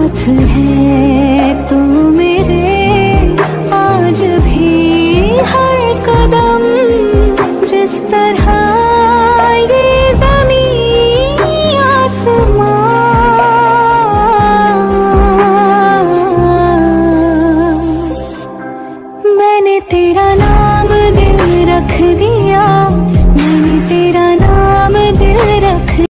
साथ है तू मेरे। आज भी हर कदम जिस तरह ये ज़मीन आसमां। मैंने तेरा नाम